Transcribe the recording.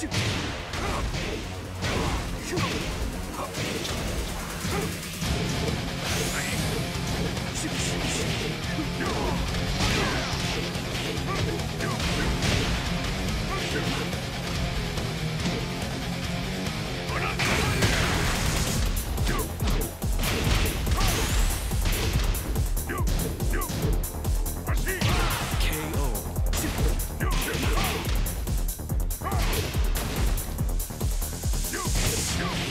Shoot! Let's.